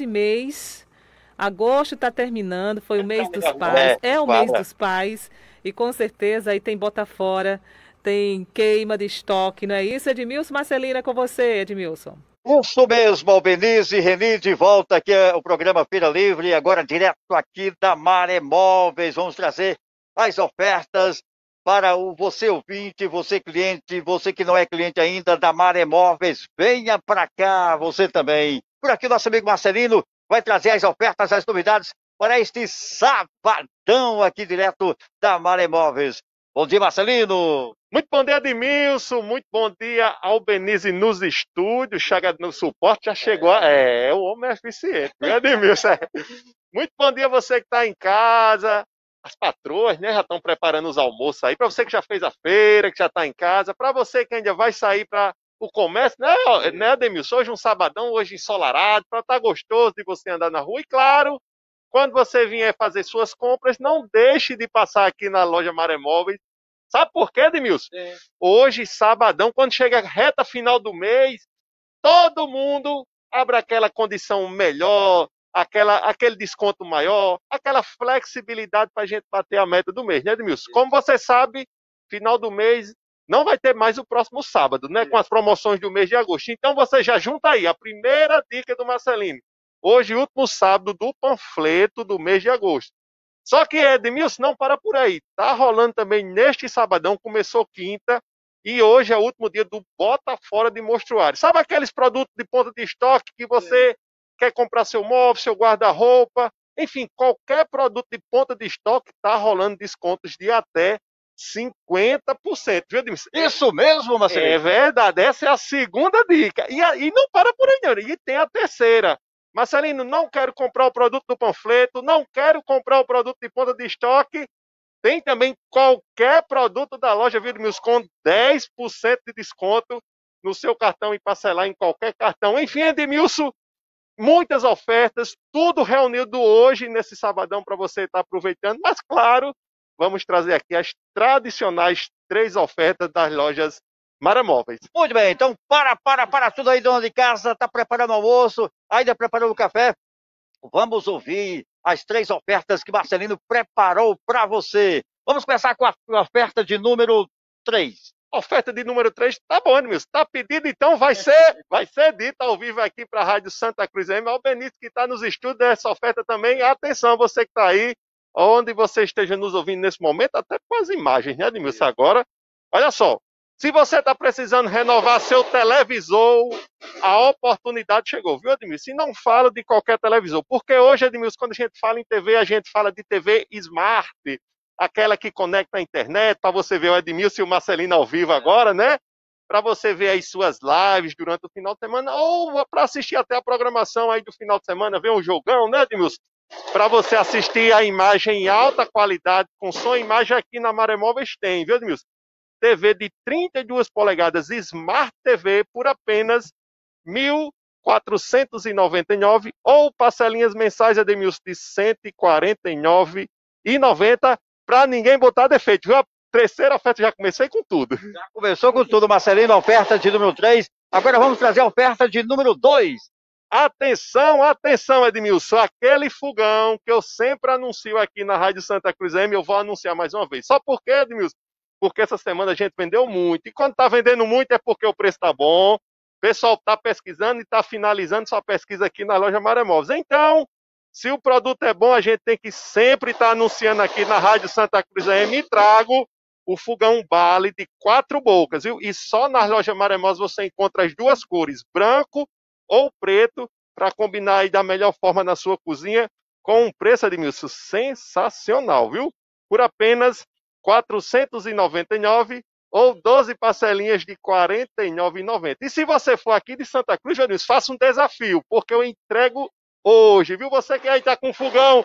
de mês. Agosto está terminando, foi o mês dos pais, é, é o mês dos pais. E com certeza aí tem bota fora, tem queima de estoque, não é isso? Edmilson Marcelina, com você, Edmilson. Isso mesmo, Albenize e Reni, de volta aqui ao programa Feira Livre, agora direto aqui da Maré Móveis. Vamos trazer as ofertas para o você ouvinte, você cliente, você que não é cliente ainda da Maré Móveis. Venha para cá, você também. Por aqui, nosso amigo Marcelino vai trazer as ofertas, as novidades para este sabadão aqui direto da Maré Móveis. Bom dia, Marcelino. Muito bom dia, Edmilson. Muito bom dia, Albenize nos estúdios. Chega no suporte, já chegou. É, o homem é eficiente, né, Edmilson? É. Muito bom dia você que está em casa. As patroas, né, já estão preparando os almoços aí. Para você que já fez a feira, que já está em casa. Para você que ainda vai sair para o comércio, né, né, Edmilson? Hoje um sabadão, hoje ensolarado, para estar tá gostoso de você andar na rua. E claro, quando você vier fazer suas compras, não deixe de passar aqui na loja Maremóveis Sabe por quê, Edmilson? É. Hoje, sabadão, quando chega a reta final do mês, todo mundo abre aquela condição melhor, aquela, aquele desconto maior, aquela flexibilidade para a gente bater a meta do mês, né, Edmilson? Como você sabe, final do mês não vai ter mais o próximo sábado, né? Com as promoções do mês de agosto. Então você já junta aí a primeira dica do Marcelino. Hoje, último sábado do panfleto do mês de agosto. Só que Edmilson não para por aí. Tá rolando também neste sabadão, começou quinta e hoje é o último dia do Bota Fora de Mostruário. Sabe aqueles produtos de ponta de estoque que você Sim. quer comprar seu móvel, seu guarda-roupa, enfim, qualquer produto de ponta de estoque tá rolando descontos de até 50%, viu, Edmilson? Isso mesmo, Marcelo? É verdade, essa é a segunda dica. E, e não para por aí, não. E tem a terceira. Marcelino, não quero comprar o produto do panfleto, não quero comprar o produto de ponta de estoque. Tem também qualquer produto da loja Vidmills com 10% de desconto no seu cartão e parcelar em qualquer cartão. Enfim, Edmilson, muitas ofertas, tudo reunido hoje nesse sabadão para você estar tá aproveitando. Mas, claro, vamos trazer aqui as tradicionais três ofertas das lojas Maramóveis. Muito bem, então para, para, para tudo aí, dona de casa, está preparando o almoço, ainda preparando o café? Vamos ouvir as três ofertas que Marcelino preparou para você. Vamos começar com a oferta de número 3. Oferta de número 3, tá bom, Edmilson. Tá pedido, então vai ser, vai ser dito ao vivo aqui para a Rádio Santa Cruz M. O Benito que está nos estudos dessa oferta também. Atenção, você que está aí, onde você esteja nos ouvindo nesse momento, até com as imagens, né, Edmilson? Agora, olha só, se você está precisando renovar seu televisor, a oportunidade chegou, viu, Edmilson? E não fala de qualquer televisor, porque hoje, Edmilson, quando a gente fala em TV, a gente fala de TV Smart, aquela que conecta a internet, para você ver o Edmilson e o Marcelino ao vivo agora, né? Para você ver as suas lives durante o final de semana, ou para assistir até a programação aí do final de semana, ver um jogão, né, Edmilson? Para você assistir a imagem em alta qualidade, com som e imagem aqui na Maré Móveis tem, viu, Edmilson? TV de 32 polegadas Smart TV por apenas R$ 1.499 ou parcelinhas mensais Edmilson de R$ 149,90 para ninguém botar defeito. Viu? A terceira oferta já comecei com tudo. Já começou com tudo, Marcelino, oferta de número 3. Agora vamos trazer a oferta de número 2. Atenção, atenção, Edmilson, aquele fogão que eu sempre anuncio aqui na Rádio Santa Cruz M, eu vou anunciar mais uma vez. Só porque, Edmilson, porque essa semana a gente vendeu muito. E quando está vendendo muito é porque o preço está bom, o pessoal está pesquisando e está finalizando sua pesquisa aqui na loja Maremóveis. Então, se o produto é bom, a gente tem que sempre estar tá anunciando aqui na Rádio Santa Cruz AM e trago o fogão Bale de quatro bocas, viu? E só na loja Maremóveis você encontra as duas cores, branco ou preto, para combinar aí da melhor forma na sua cozinha, com um preço, Admilson, sensacional, viu? Por apenas 499 ou 12 parcelinhas de R$ 49,90. E se você for aqui de Santa Cruz, Janilson, faça um desafio, porque eu entrego hoje, viu? Você que aí está com fogão,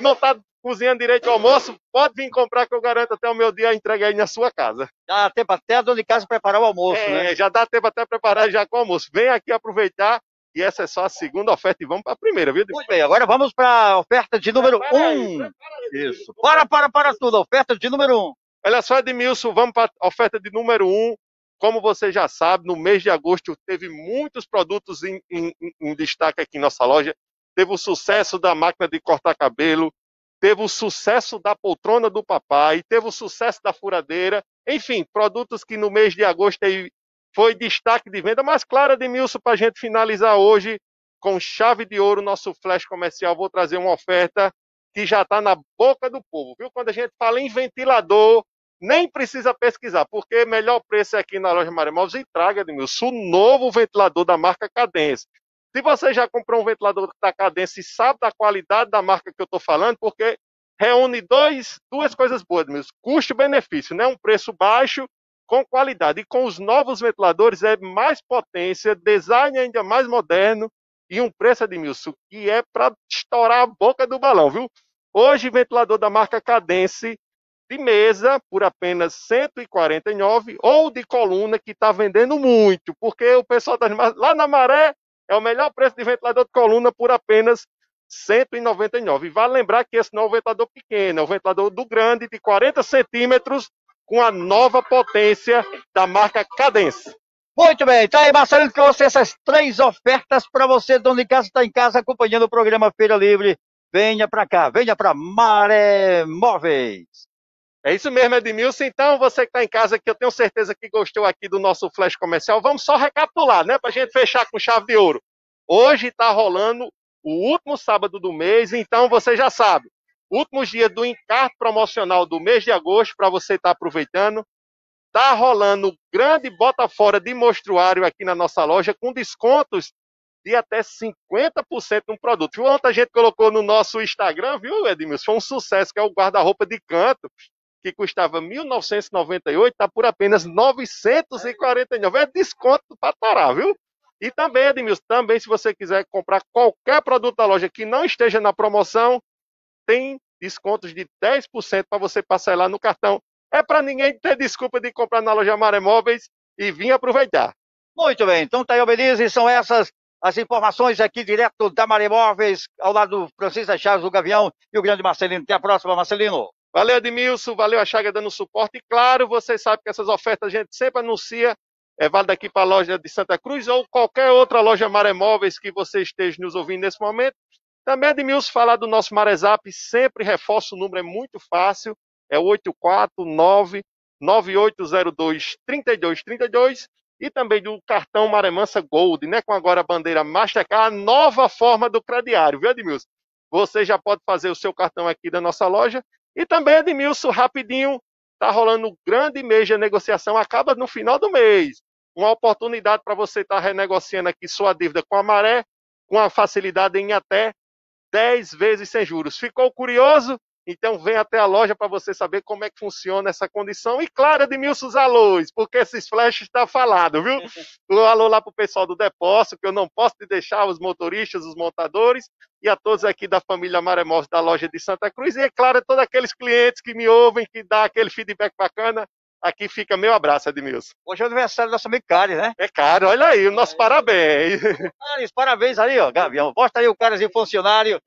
não está cozinhando direito o almoço, pode vir comprar que eu garanto até o meu dia a entrega aí na sua casa. Dá tempo até a dona de casa preparar o almoço, é, né? Já dá tempo até preparar já com o almoço. Vem aqui aproveitar e essa é só a segunda oferta e vamos para a primeira, viu? Muito bem, agora vamos para a oferta de número 1. Um. Isso. Para, para, para tudo. Oferta de número 1. Um. Olha só, Edmilson, vamos para a oferta de número 1. Um. Como você já sabe, no mês de agosto teve muitos produtos em, em, em destaque aqui em nossa loja. Teve o sucesso da máquina de cortar cabelo, teve o sucesso da poltrona do papai, teve o sucesso da furadeira, enfim, produtos que no mês de agosto foi destaque de venda. Mas, claro, Edmilson, para a gente finalizar hoje, com chave de ouro, nosso flash comercial, vou trazer uma oferta que já está na boca do povo, viu? Quando a gente fala em ventilador, nem precisa pesquisar, porque melhor preço é aqui na loja Maremóveis e traga, Edmilson, o novo ventilador da marca Cadence. Se você já comprou um ventilador da Cadence e sabe da qualidade da marca que eu estou falando, porque reúne dois, duas coisas boas, Edmilson, custo-benefício, né? Um preço baixo com qualidade. E com os novos ventiladores é mais potência, design ainda mais moderno, e um preço, Edmilson, que é para estourar a boca do balão, viu? Hoje, ventilador da marca Cadence de mesa por apenas 149 ou de coluna que está vendendo muito, porque o pessoal tá lá na Maré é o melhor preço de ventilador de coluna por apenas 199. E vale lembrar que esse não é o ventilador pequeno, é o ventilador do grande de 40 centímetros com a nova potência da marca Cadence. Muito bem, tá aí, Marcelino trouxe essas três ofertas para você, dono de casa, está em casa acompanhando o programa Feira Livre. Venha para cá, venha para Maré Móveis. É isso mesmo, Edmilson. Então, você que está em casa, que eu tenho certeza que gostou aqui do nosso flash comercial, vamos só recapitular, né? Para a gente fechar com chave de ouro. Hoje está rolando o último sábado do mês, então você já sabe. Últimos dias do encarte promocional do mês de agosto, para você estar tá aproveitando. Tá rolando grande bota fora de mostruário aqui na nossa loja com descontos de até 50% no produto. Ontem a gente colocou no nosso Instagram, viu, Edmilson? Foi um sucesso, que é o guarda-roupa de canto, que custava 1.998, está por apenas 949. É desconto para torar, viu? E também, Edmilson, também se você quiser comprar qualquer produto da loja que não esteja na promoção, tem descontos de 10% para você parcelar no cartão é para ninguém ter desculpa de comprar na loja Maré Móveis e vir aproveitar. Muito bem, então tá aí, Belize, são essas as informações aqui direto da Maré Móveis, ao lado do Francisco Chaves, do Gavião e o grande Marcelino. Até a próxima, Marcelino. Valeu, Edmilson, valeu a Chaga dando suporte. E claro, vocês sabem que essas ofertas a gente sempre anuncia, é válido aqui para a loja de Santa Cruz ou qualquer outra loja Maré Móveis que você esteja nos ouvindo nesse momento. Também, Edmilson, falar do nosso Marezap, sempre reforço o número, é muito fácil é o 849-9802-3232 e também do cartão Maremansa Gold, né, com agora a bandeira Mastercard, a nova forma do crediário, viu, Edmilson? Você já pode fazer o seu cartão aqui da nossa loja. E também, Edmilson, rapidinho, tá rolando grande mês de negociação, acaba no final do mês. Uma oportunidade para você estar tá renegociando aqui sua dívida com a Maré, com a facilidade em até 10 vezes sem juros. Ficou curioso? Então vem até a loja para você saber como é que funciona essa condição. E claro, Edmilson alôs, porque esses flashes está falado, viu? Um alô lá para o pessoal do depósito, que eu não posso te deixar, os motoristas, os montadores, e a todos aqui da família Maremós da loja de Santa Cruz. E é claro, a todos aqueles clientes que me ouvem, que dá aquele feedback bacana. Aqui fica meu abraço, Edmilson. Hoje é o aniversário da nosso amigo Cari, né? É caro, olha aí, o nosso é. parabéns. Caris, parabéns aí, ó, Gavião. Mostra aí o Caris e funcionário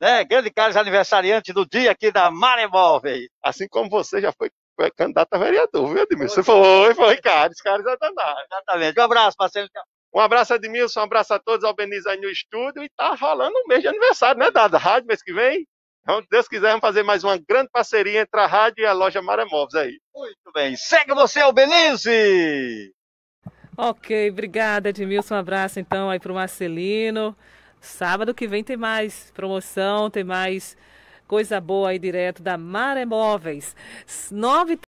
né? Grande Carlos aniversariante do dia aqui da Maremóvel. Assim como você já foi, candidato a vereador, viu, Edmilson? Você foi, foi, Carlos, Carlos Atanás. Exatamente. Um abraço, parceiro. Um abraço, Edmilson, um abraço a todos, Albeniza aí no estúdio. E tá rolando um mês de aniversário, né, Dada? Rádio mês que vem. Então, se Deus quiser, vamos fazer mais uma grande parceria entre a rádio e a loja Maremóveis aí. Muito bem. Segue você, Albenize! Ok, obrigada, Edmilson. Um abraço, então, aí para o Marcelino. Sábado que vem tem mais promoção, tem mais coisa boa aí direto da Maré Móveis. Nove